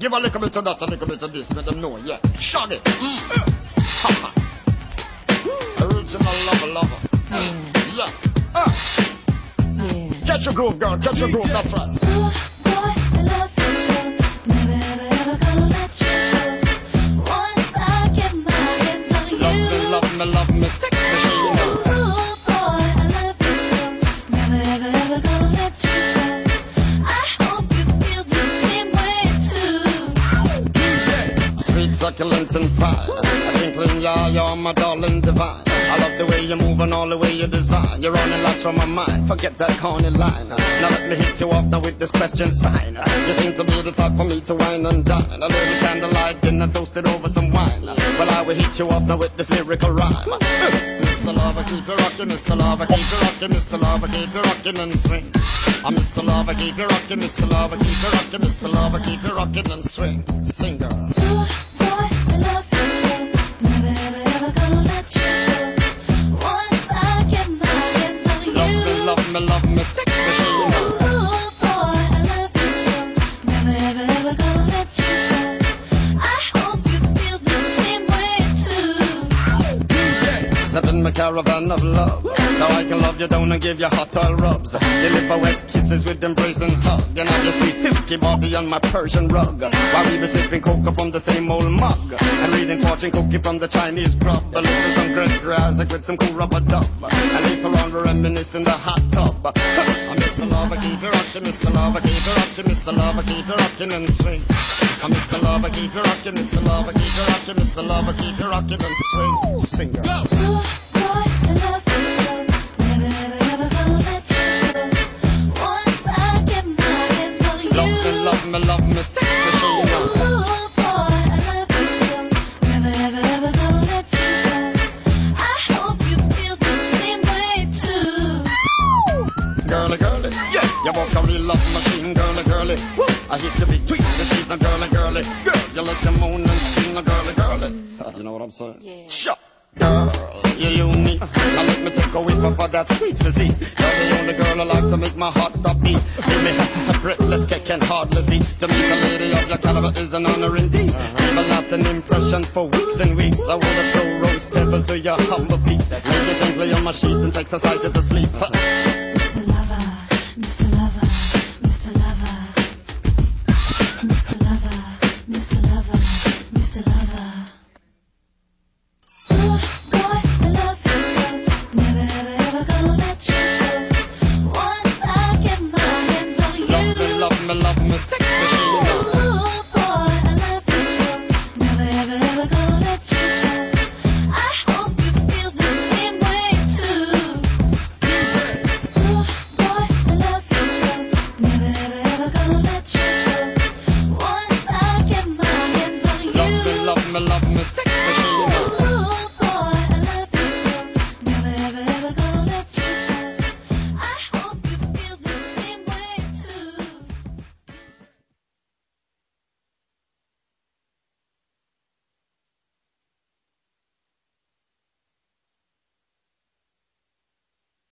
Give a little bit of that, a little bit of this, let them know, yeah. Shot it. Mm. Original lover, lover. Mm. Yeah. Uh. Yeah. Catch your groove, girl. Catch your groove, that's right. Boy, I love you succulent, and fine. A twinkling, yeah, you're my darling divine. I love the way you move and all the way you design. You're running lots from my mind. Forget that corny line. Now let me hit you off now with this question sign. You seem to be the type for me to wine and dine. I a little candlelight dinner toasted over some wine. Well, I will hit you off now with this lyrical rhyme. Mr. Lover, keep it rockin', Mr. Lover, keep it rockin', Mr. Lover, keep it rockin' and swing. I'm Mr. Lover, keep it rockin', Mr. Lover, keep it rockin', Mr. Lover, keep it rockin' and swing. Sing, caravan of love. Now I can love you down and give you hot oil rubs. Deliver wet kisses with embracing hug. And I just sweet silky body on my Persian rug. While we be sipping cocoa from the same old mug. And reading fortune cookie from the Chinese grub. A little some Greg Isaac with some cool rub-a-dub. And later on we reminisce in the hot tub. I'm Mr. Lover, keep it rockin', Mr. Lover, keep it rockin', Mr. Lover, keep it rockin' and swing. I'm Mr. Lover, keep it rockin', Mr. Lover, keep it rockin', Mr. Lover, keep it rockin' and swing. Sing girl. Girly, girly, yeah, you walk a real love machine, girly, girly. Woo, I hit you between the sheets, a girly, girly. Girl, you let your moan and sing, a girly, girly. Uh, You know what I'm saying? Yeah. Shut. Girl, you're unique. Now let me take a whiff of that sweet physique. You're the only girl I like to make my heart stop beat. Give me a breathless kick and hardly see. To meet a lady of your caliber is an honor indeed. Leave a lasting impression for weeks and weeks. I wanna throw rose petals to your humble feet. Lay you gently on my sheets and exercise you to sleep.